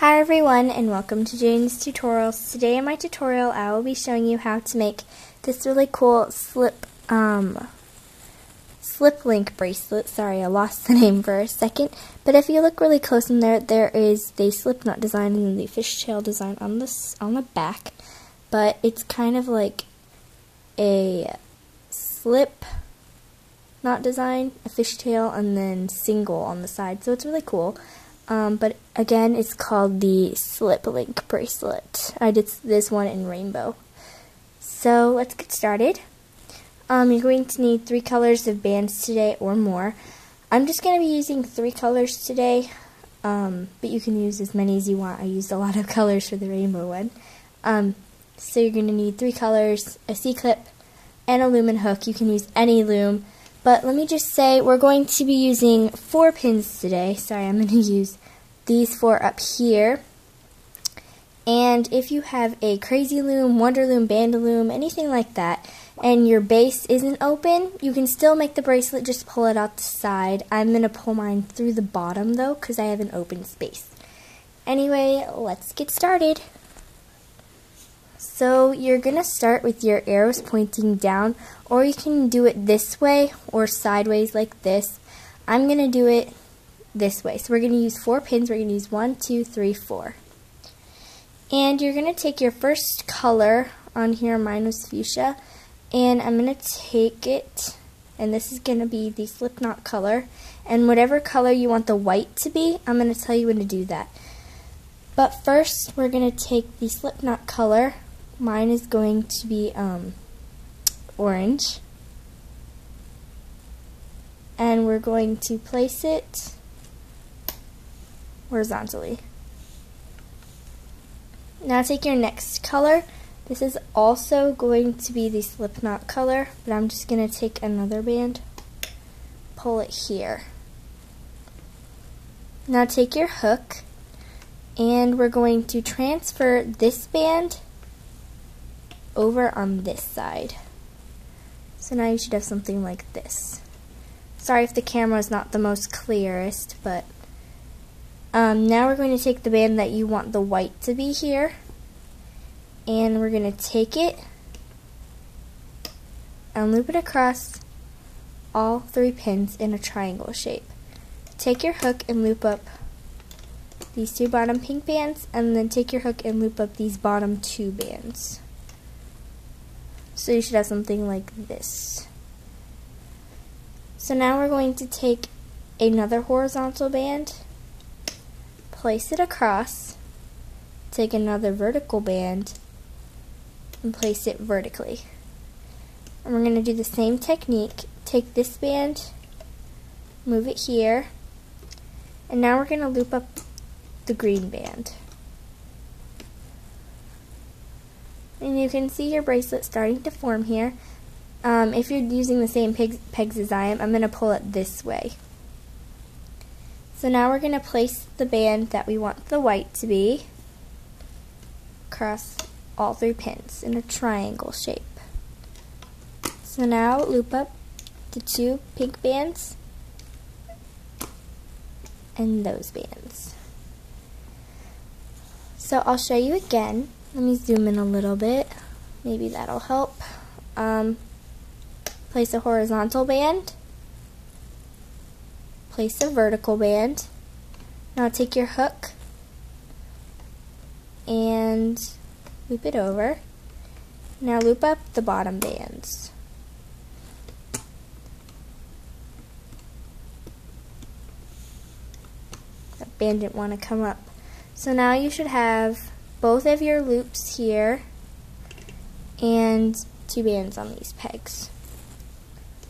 Hi everyone and welcome to Jane's Tutorials. Today in my tutorial I will be showing you how to make this really cool slip um, slip link bracelet. Sorry I lost the name for a second. But if you look really close in there, there is the slip knot design and the fishtail design on, this, on the back. But it's kind of like a slip knot design, a fishtail, and then single on the side. So it's really cool. Um, but again, it's called the Slip Link bracelet. I did this one in rainbow. So let's get started. Um, you're going to need three colors of bands today or more. I'm just going to be using three colors today, um, but you can use as many as you want. I used a lot of colors for the rainbow one. Um, so you're going to need three colors, a C-clip, and a lumen hook. You can use any loom. But let me just say, we're going to be using four pins today. Sorry, I'm going to use these four up here. And if you have a Cra-Z-Loom, wonder loom, bandaloom, anything like that, and your base isn't open, you can still make the bracelet, just pull it out the side. I'm going to pull mine through the bottom though, because I have an open space. Anyway, let's get started. So you're going to start with your arrows pointing down, or you can do it this way or sideways like this. I'm going to do it this way. So we're going to use four pins. We're going to use one, two, three, four. And you're going to take your first color on here, mine was fuchsia, and I'm going to take it, and this is going to be the slip knot color, and whatever color you want the white to be, I'm going to tell you when to do that. But first, we're going to take the slip knot color. Mine is going to be um, orange. And we're going to place it horizontally. Now take your next color. This is also going to be the slip knot color, but I'm just going to take another band, pull it here. Now take your hook, and we're going to transfer this band over on this side. So now you should have something like this. Sorry if the camera is not the most clearest, but um, now we're going to take the band that you want the white to be here, and we're going to take it and loop it across all three pins in a triangle shape. Take your hook and loop up these two bottom pink bands, and then take your hook and loop up these bottom two bands. So you should have something like this. So now we're going to take another horizontal band place it across, take another vertical band, and place it vertically. And we're going to do the same technique. Take this band, move it here, and now we're going to loop up the green band. And you can see your bracelet starting to form here. Um, if you're using the same pegs, pegs as I am, I'm going to pull it this way. So now we're going to place the band that we want the white to be across all three pins in a triangle shape. So now loop up the two pink bands and those bands. So I'll show you again. Let me zoom in a little bit. Maybe that'll help. Um, place a horizontal band place a vertical band. Now take your hook and loop it over. Now loop up the bottom bands. That band didn't want to come up. So now you should have both of your loops here and two bands on these pegs.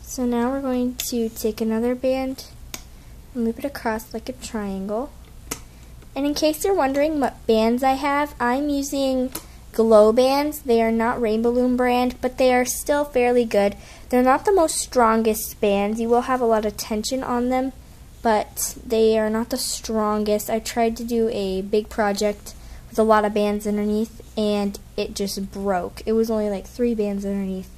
So now we're going to take another band and loop it across like a triangle. And in case you're wondering what bands I have, I'm using Glow bands. They are not Rainbow Loom brand, but they are still fairly good. They're not the most strongest bands. You will have a lot of tension on them, but they are not the strongest. I tried to do a big project with a lot of bands underneath, and it just broke. It was only like three bands underneath,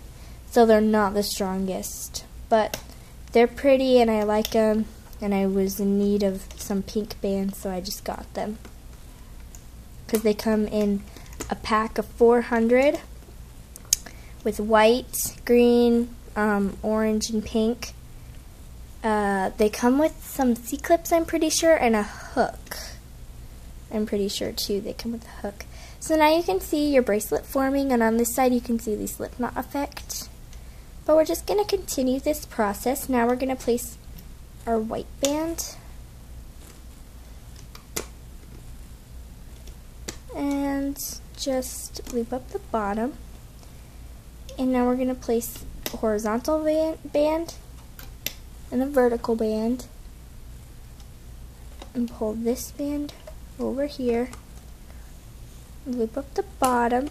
so they're not the strongest. But they're pretty, and I like them and I was in need of some pink bands, so I just got them. because they come in a pack of 400 with white, green, um, orange, and pink. Uh, they come with some C-clips, I'm pretty sure, and a hook. I'm pretty sure, too, they come with a hook. So now you can see your bracelet forming, and on this side you can see the slip knot effect. But we're just going to continue this process. Now we're going to place our white band. And just loop up the bottom. And now we're going to place a horizontal band and a vertical band. And pull this band over here. Loop up the bottom.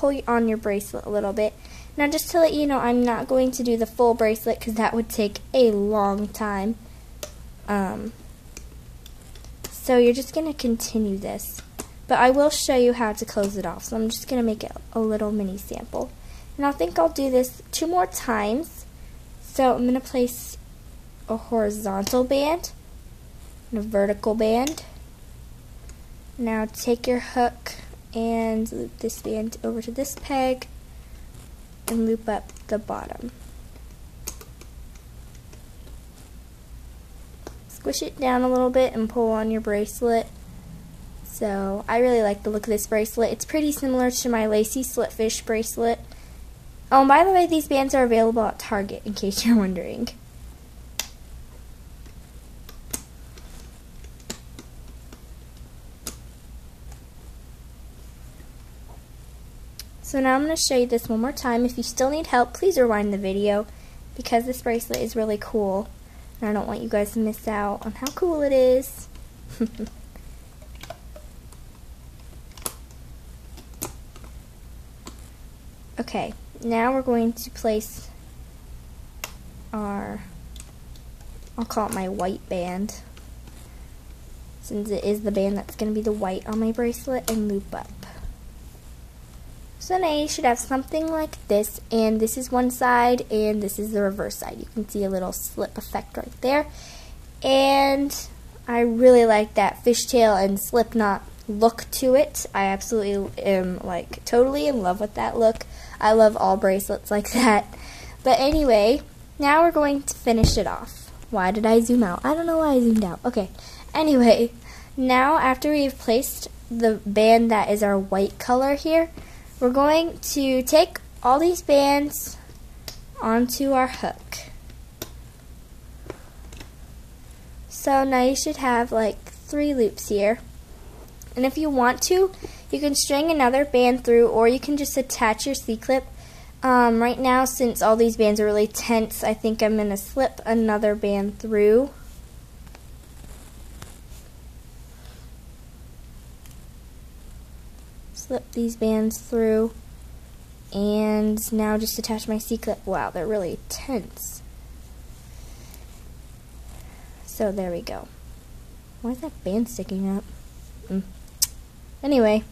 pull on your bracelet a little bit. Now just to let you know, I'm not going to do the full bracelet because that would take a long time. Um, so you're just going to continue this. But I will show you how to close it off. So I'm just going to make it a little mini sample. And I think I'll do this two more times. So I'm going to place a horizontal band and a vertical band. Now take your hook and loop this band over to this peg and loop up the bottom. Squish it down a little bit and pull on your bracelet. So I really like the look of this bracelet. It's pretty similar to my lacy slipfish bracelet. Oh, and by the way, these bands are available at Target in case you're wondering. So now I'm going to show you this one more time. If you still need help, please rewind the video because this bracelet is really cool. And I don't want you guys to miss out on how cool it is. okay, now we're going to place our, I'll call it my white band, since it is the band that's going to be the white on my bracelet, and loop up. So now you should have something like this, and this is one side, and this is the reverse side. You can see a little slip effect right there. And I really like that fishtail and slip knot look to it. I absolutely am like totally in love with that look. I love all bracelets like that. But anyway, now we're going to finish it off. Why did I zoom out? I don't know why I zoomed out. Okay. Anyway, now after we've placed the band that is our white color here, we're going to take all these bands onto our hook. So now you should have like three loops here. And if you want to, you can string another band through or you can just attach your C-clip. Um, right now, since all these bands are really tense, I think I'm going to slip another band through. slip these bands through and now just attach my C-clip. Wow, they're really tense. So there we go. Why is that band sticking up? Mm. Anyway,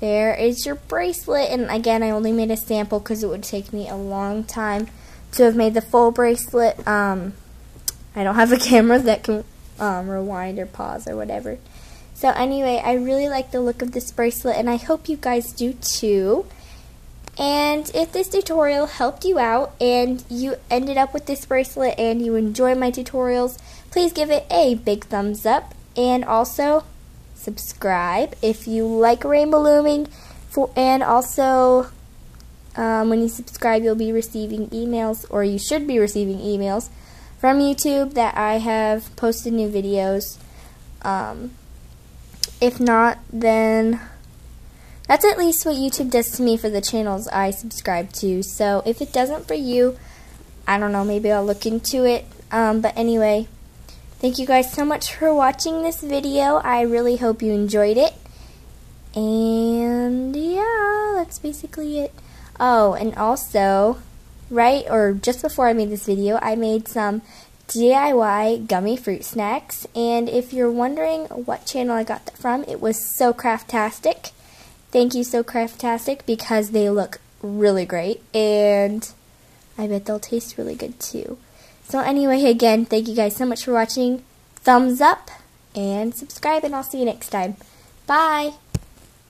there is your bracelet. And again, I only made a sample because it would take me a long time to have made the full bracelet. Um, I don't have a camera that can um, rewind or pause or whatever. So anyway, I really like the look of this bracelet and I hope you guys do too. And if this tutorial helped you out and you ended up with this bracelet and you enjoy my tutorials, please give it a big thumbs up and also subscribe if you like rainbow looming for, and also um, when you subscribe you'll be receiving emails or you should be receiving emails from YouTube that I have posted new videos. Um, if not, then that's at least what YouTube does to me for the channels I subscribe to. So if it doesn't for you, I don't know, maybe I'll look into it. Um, but anyway, thank you guys so much for watching this video. I really hope you enjoyed it. And yeah, that's basically it. Oh, and also, right, or just before I made this video, I made some DIY gummy fruit snacks. And if you're wondering what channel I got that from, it was So Craftastic. Thank you, So Craftastic, because they look really great. And I bet they'll taste really good too. So anyway, again, thank you guys so much for watching. Thumbs up and subscribe, and I'll see you next time. Bye!